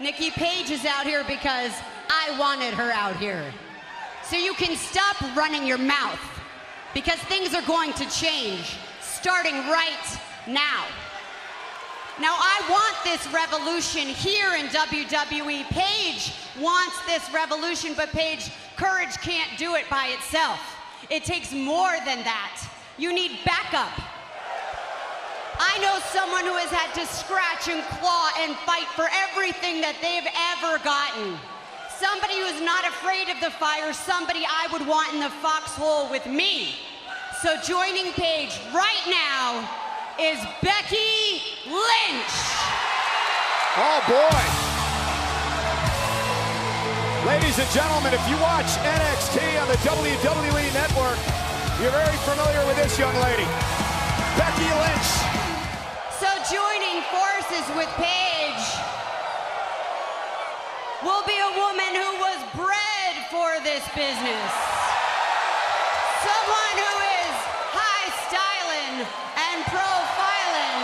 Nikki Paige is out here because I wanted her out here. So you can stop running your mouth because things are going to change starting right now. Now, I want this revolution here in WWE. Paige wants this revolution, but Paige courage can't do it by itself. It takes more than that. You need backup. I know someone who has had to scratch and claw and fight for everything that they've ever gotten. Somebody who's not afraid of the fire, somebody I would want in the foxhole with me. So joining Paige right now is Becky Lynch. Oh boy. Ladies and gentlemen, if you watch NXT on the WWE Network, you're very familiar with this young lady, Becky Lynch. With Paige will be a woman who was bred for this business. Someone who is high styling and profiling.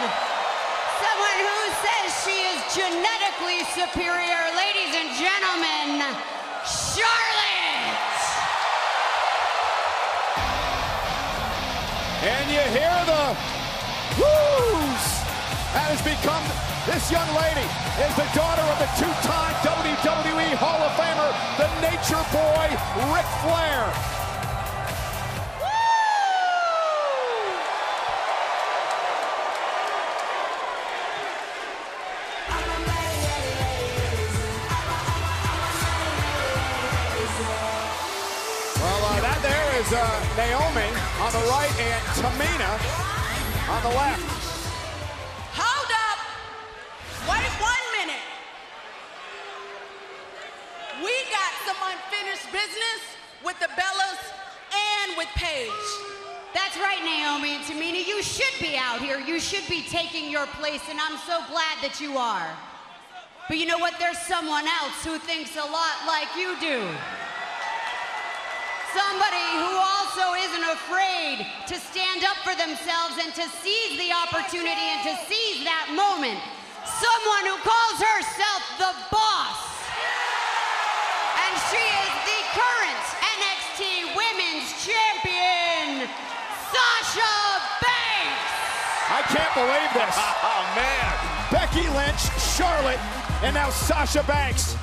Someone who says she is genetically superior. Ladies and gentlemen, Charlotte! And you hear the whoos. That has become, this young lady is the daughter of the two-time WWE Hall of Famer, the Nature Boy, Ric Flair. Well, uh, that there is uh, Naomi on the right and Tamina on the left. Hold up. Wait one minute. We got some unfinished business with the Bellas and with Paige. That's right, Naomi and Tamina. You should be out here. You should be taking your place, and I'm so glad that you are. But you know what? There's someone else who thinks a lot like you do. Somebody who also isn't afraid to stand up for themselves and to seize the opportunity and to seize that moment. Someone who calls herself the boss. And she is the current NXT Women's Champion, Sasha Banks. I can't believe this. Oh, man. Becky Lynch, Charlotte, and now Sasha Banks.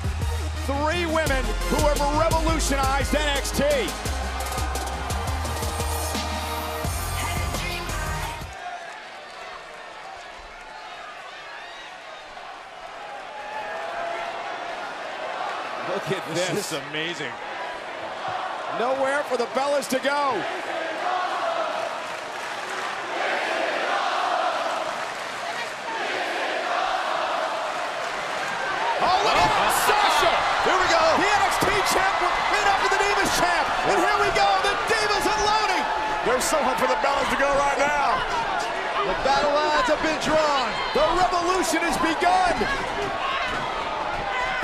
Three women who have revolutionized NXT. Look at This this. is amazing. Nowhere for the Bellas to go. Oh, look at Sasha! Here we go. The NXT champ right after the Divas champ. And here we go, the Divas unloading. There's someone for the Bellas to go right now. The battle lines have been drawn. The revolution has begun.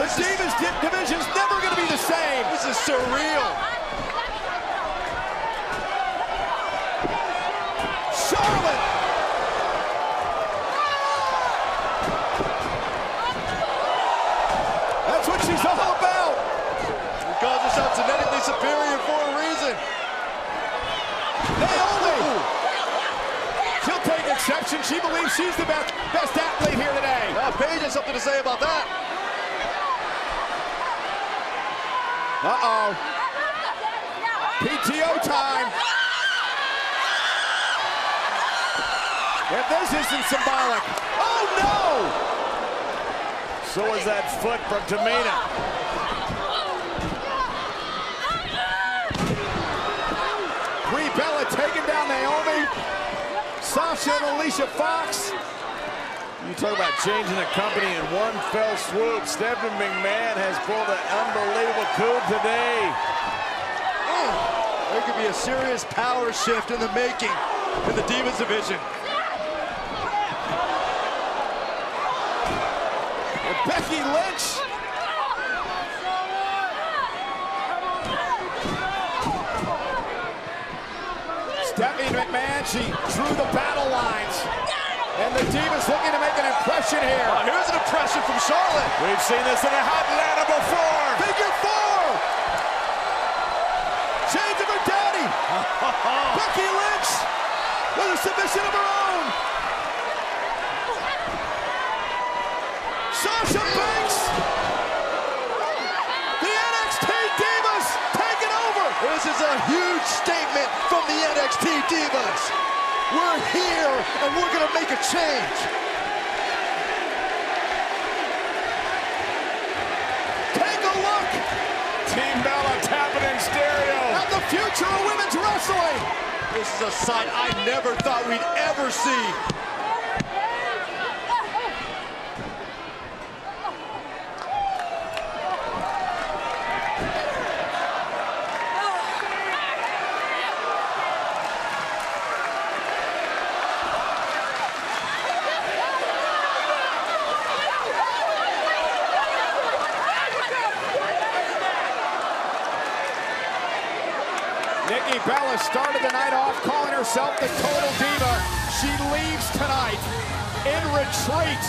The Divas di- division's never going to be the same. This is surreal. Charlotte. That's what she's all about. He calls herself genetically superior for a reason. Naomi. She'll take exception. She believes she's the best, best athlete here today. Now, Paige has something to say about that. Uh-oh. PTO time. If this isn't symbolic. Oh, no! So is that foot from Tamina. Brie Bella taking down Naomi. Alicia Fox. You talk about changing the company in one fell swoop. Stephanie McMahon has pulled an unbelievable coup today. There could be a serious power shift in the making in the Divas division. And Becky Lynch. Stephanie She drew the battle lines. And the Divas looking to make an impression here. Oh, here's an impression from Charlotte. We've seen this in Atlanta before. Figure four. Change of her daddy. Becky Lynch with a submission of her own. Sasha is a huge statement from the NXT Divas. We're here and we're going to make a change. Take a look Team Bella tapping in stereo. at the future of women's wrestling. This is a sight I never thought we'd ever see. Nikki Bella started the night off calling herself the Total Diva. She leaves tonight in retreat